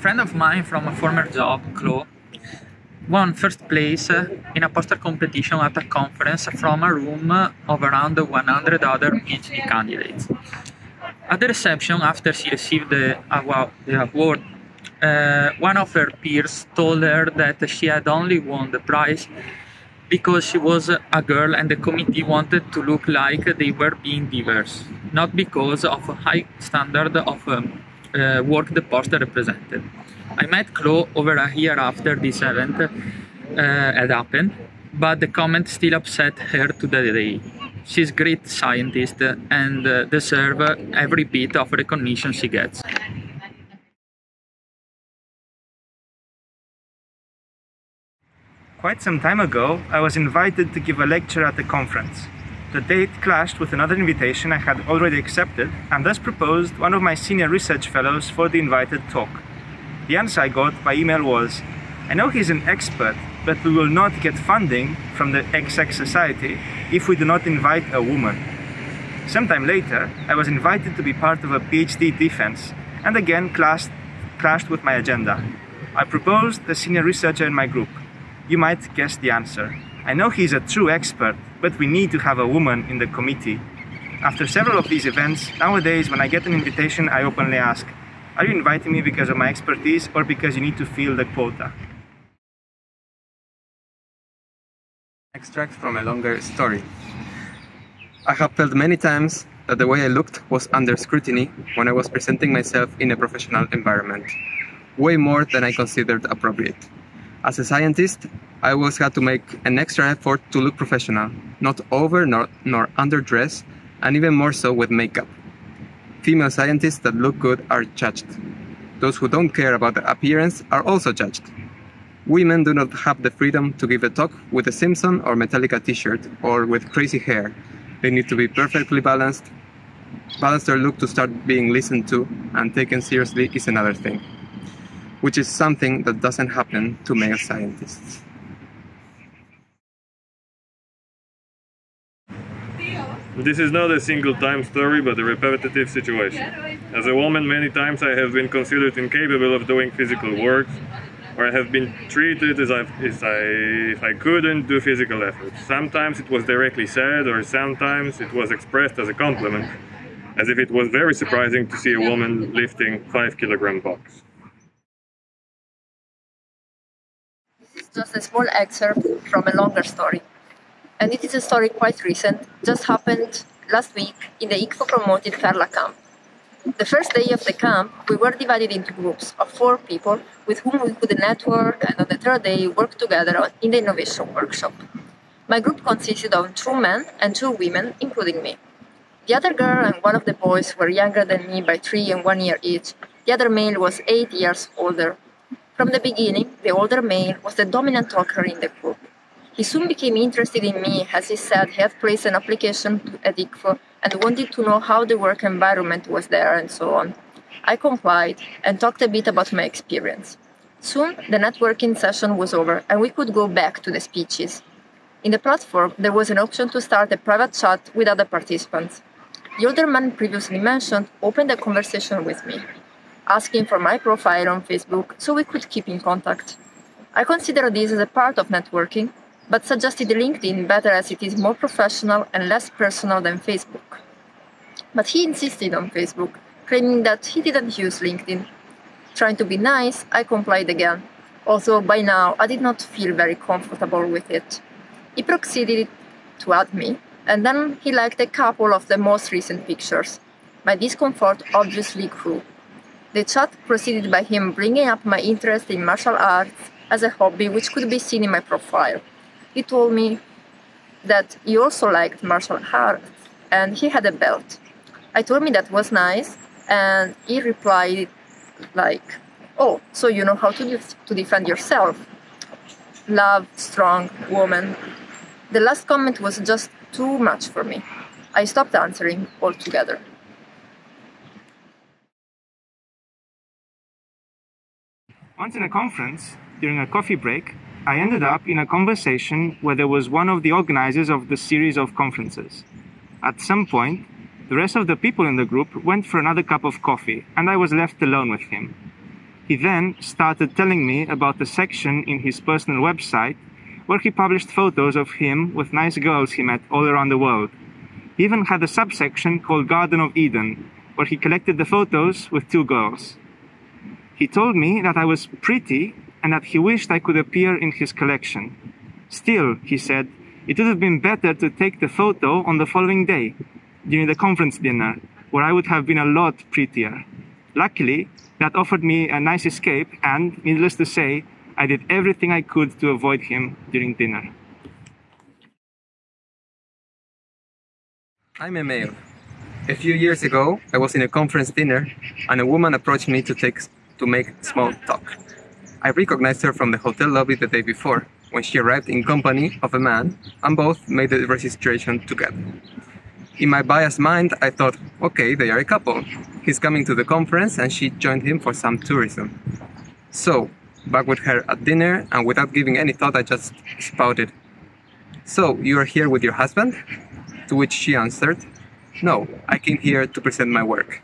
friend of mine from a former job, Chloe, won first place in a poster competition at a conference from a room of around 100 other PhD candidates. At the reception, after she received the award, uh, one of her peers told her that she had only won the prize because she was a girl and the committee wanted to look like they were being diverse, not because of a high standard of um, uh, work the poster represented. I met Chloe over a year after this event uh, had happened, but the comment still upset her to the day. She's a great scientist and uh, deserves every bit of recognition she gets. Quite some time ago, I was invited to give a lecture at a conference. The date clashed with another invitation I had already accepted and thus proposed one of my senior research fellows for the invited talk. The answer I got by email was, I know he's an expert, but we will not get funding from the XX Society if we do not invite a woman. Sometime later, I was invited to be part of a PhD defense and again clashed, clashed with my agenda. I proposed a senior researcher in my group you might guess the answer. I know he's a true expert, but we need to have a woman in the committee. After several of these events, nowadays when I get an invitation, I openly ask, are you inviting me because of my expertise or because you need to fill the quota? Extract from a longer story. I have felt many times that the way I looked was under scrutiny when I was presenting myself in a professional environment, way more than I considered appropriate. As a scientist, I always had to make an extra effort to look professional, not over nor, nor underdressed, and even more so with makeup. Female scientists that look good are judged. Those who don't care about their appearance are also judged. Women do not have the freedom to give a talk with a Simpson or Metallica t-shirt or with crazy hair. They need to be perfectly balanced. Balance their look to start being listened to and taken seriously is another thing which is something that doesn't happen to male scientists. This is not a single time story, but a repetitive situation. As a woman, many times I have been considered incapable of doing physical work, or I have been treated as, I, as I, if I couldn't do physical effort. Sometimes it was directly said, or sometimes it was expressed as a compliment, as if it was very surprising to see a woman lifting 5 kilogram box. Just a small excerpt from a longer story. And it is a story quite recent, just happened last week in the ICFO promoted Perla camp. The first day of the camp, we were divided into groups of four people with whom we could network and on the third day work together in the innovation workshop. My group consisted of two men and two women, including me. The other girl and one of the boys were younger than me by three and one year each. The other male was eight years older. From the beginning, the older male was the dominant talker in the group. He soon became interested in me as he said he had placed an application at ICFO and wanted to know how the work environment was there and so on. I complied and talked a bit about my experience. Soon, the networking session was over and we could go back to the speeches. In the platform, there was an option to start a private chat with other participants. The older man previously mentioned opened a conversation with me asking for my profile on Facebook so we could keep in contact. I consider this as a part of networking, but suggested LinkedIn better as it is more professional and less personal than Facebook. But he insisted on Facebook, claiming that he didn't use LinkedIn. Trying to be nice, I complied again, although by now I did not feel very comfortable with it. He proceeded to add me, and then he liked a couple of the most recent pictures. My discomfort obviously grew. The chat proceeded by him bringing up my interest in martial arts as a hobby, which could be seen in my profile. He told me that he also liked martial arts and he had a belt. I told him that was nice, and he replied like, "Oh, so you know how to de- to defend yourself? Love, strong woman." The last comment was just too much for me. I stopped answering altogether. Once in a conference, during a coffee break, I ended up in a conversation where there was one of the organizers of the series of conferences. At some point, the rest of the people in the group went for another cup of coffee, and I was left alone with him. He then started telling me about the section in his personal website where he published photos of him with nice girls he met all around the world. He even had a subsection called Garden of Eden, where he collected the photos with two girls. He told me that I was pretty and that he wished I could appear in his collection. Still, he said, it would have been better to take the photo on the following day, during the conference dinner, where I would have been a lot prettier. Luckily, that offered me a nice escape, and needless to say, I did everything I could to avoid him during dinner. I'm a male. A few years ago, I was in a conference dinner, and a woman approached me to take to make small talk. I recognized her from the hotel lobby the day before, when she arrived in company of a man, and both made the registration together. In my biased mind, I thought, okay, they are a couple. He's coming to the conference, and she joined him for some tourism. So, back with her at dinner, and without giving any thought, I just spouted, So, you are here with your husband? To which she answered, No, I came here to present my work.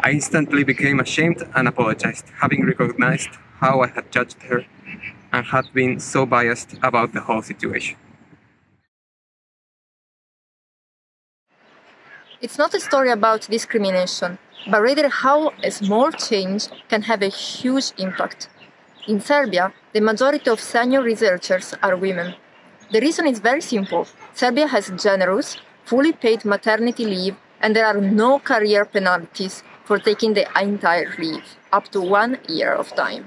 I instantly became ashamed and apologized, having recognized how I had judged her and had been so biased about the whole situation. It's not a story about discrimination, but rather how a small change can have a huge impact. In Serbia, the majority of senior researchers are women. The reason is very simple Serbia has generous, fully paid maternity leave, and there are no career penalties for taking the entire leave, up to one year of time.